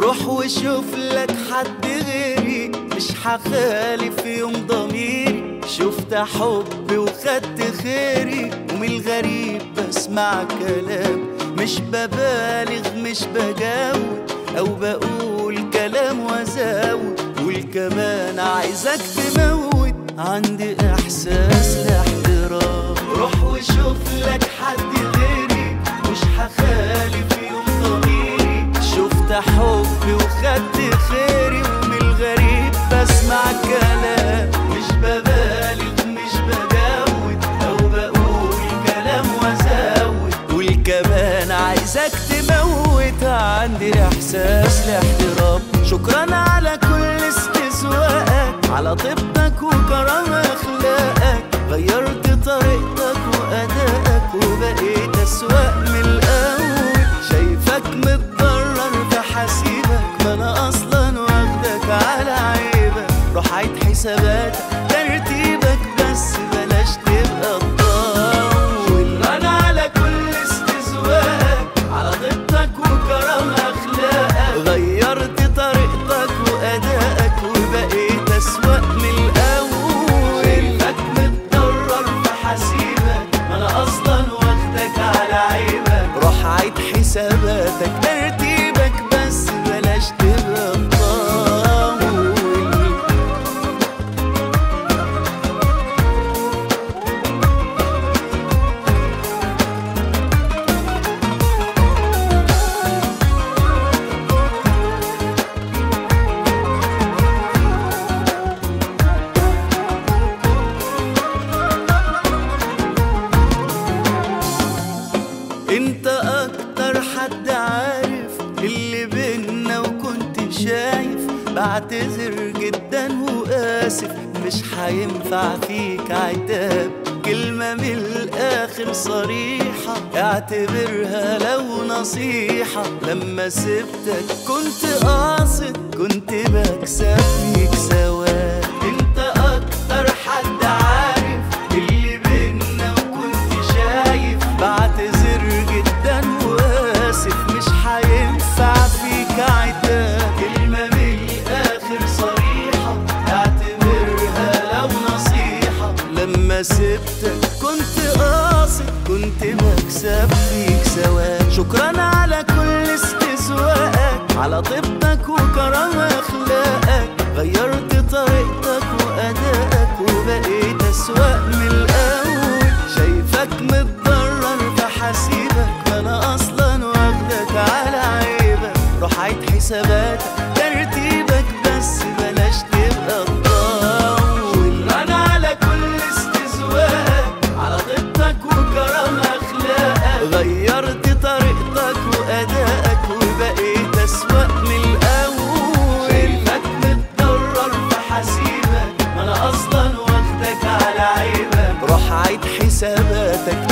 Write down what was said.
روح وشوف لك حد غيري مش هخالف يوم ضميري. شفت حب وخدت خيري ومن الغريب بسمع كلام. مش ببالغ مش بجاوب أو بقول كلام وازاوب والكمان عايزك تموت عندي إحساس لحظه عندي احساس لاحترام. شكرا على كل استسواقك على طيبتك وكرم أخلاقك. غيرت طريقتك وأدائك وبقيت اسواق من الأول. شايفك متضرر فحسيبك ما أنا أصلا واخدك على عيبك. روح عيد حساباتك. حساباتك شايف بعتذر جدا وآسف. مش هينفع فيك عتاب. كلمة من الآخر صريحة. اعتبرها لو نصيحة. لما سبتك كنت قاصد كنت بكسب فيك سبتك كنت قاصد كنت بكسب فيك سواد. شكرا على كل استسواقك على طيبتك وكرم أخلاقك. غيرت طريقتك وأدائك وبقيت أسوأ من الأول. شايفك متضرر فحسيبك أنا أصلا واخدك على عيبك. روح عيد حساباتك هعيد حساباتك.